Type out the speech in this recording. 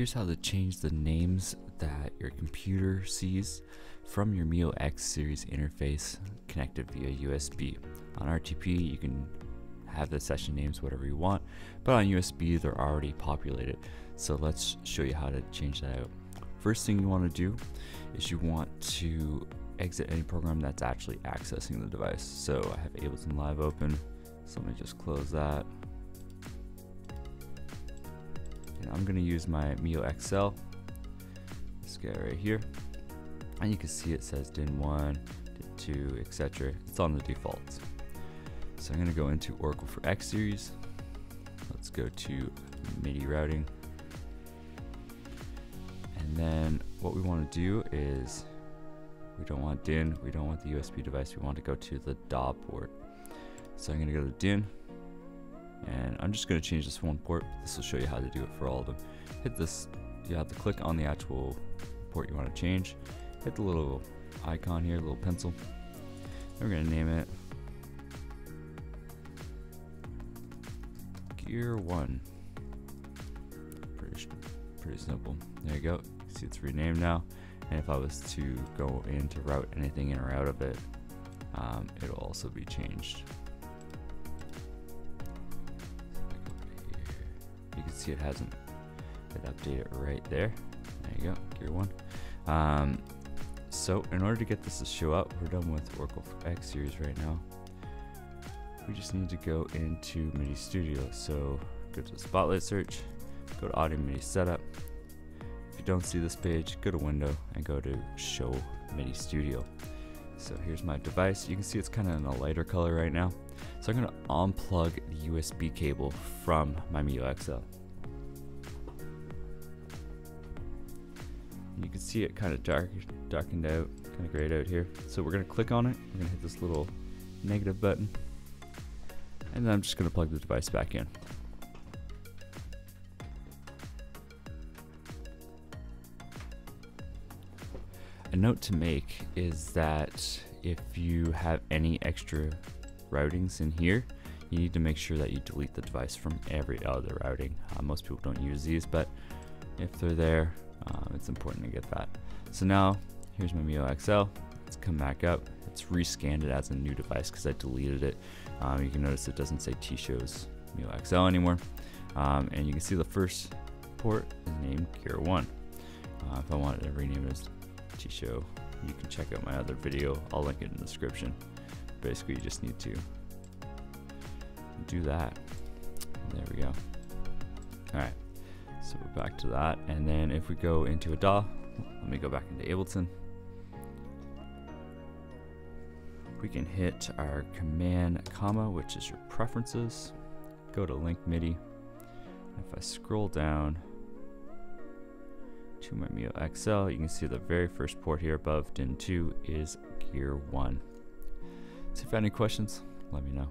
Here's how to change the names that your computer sees from your Mio X series interface connected via USB. On RTP, you can have the session names whatever you want, but on USB, they're already populated. So let's show you how to change that out. First thing you want to do is you want to exit any program that's actually accessing the device. So I have Ableton Live open, so let me just close that. I'm going to use my Mio XL, this guy right here, and you can see it says DIN 1, DIN 2, etc. It's on the defaults. So I'm going to go into Auracle for X series. Let's go to MIDI routing. And then what we want to do is we don't want DIN, we don't want the USB device, we want to go to the DAW port. So I'm to go to DIN, and I'm just going to change this one port. This will show you how to do it for all of them. Hit this, you have to click on the actual port you want to change. Hit the little icon here, little pencil. We're going to name it Gear 1. Pretty, pretty simple. There you go. See it's renamed now and if I was to go in to route anything in or out of it um, it'll also be changed see it hasn't it updated right there there you go gear one um, so in order to get this to show up we're done with Auracle X series right now we just need to go into MIDI Studio so go to the spotlight search go to audio MIDI setup If you don't see this page, go to Window and go to Show MIDI Studio. So here's my device. You can see it's kind of in a lighter color right now. So I'm going to unplug the USB cable from my Mio XL. Can see it kind of dark, darkened out, kind of grayed out here. So we're going to click on it. We're going to hit this little negative button. And then I'm just going to plug the device back in. A note to make is that if you have any extra routings in here, you need to make sure that you delete the device from every other routing. Uh, most people don't use these, but if they're there, uh, it's important to get that. So now, here's my Mio XL. Let's come back up. It's rescanned it as a new device because I deleted it. Um, you can notice it doesn't say T-Shows Mio XL anymore. Um, and you can see the first port is named Gear 1. Uh, if I wanted to rename it as T show, you can check out my other video. I'll link it in the description. Basically, you just need to do that. There we go. All right, so we're back to that. And then if we go into a DAW, let me go back into Ableton. We can hit our command comma, which is your preferences. Go to link MIDI. If I scroll down, to my Mio XL. You can see the very first port here above DIN 2 is Gear 1. So if you have any questions, let me know.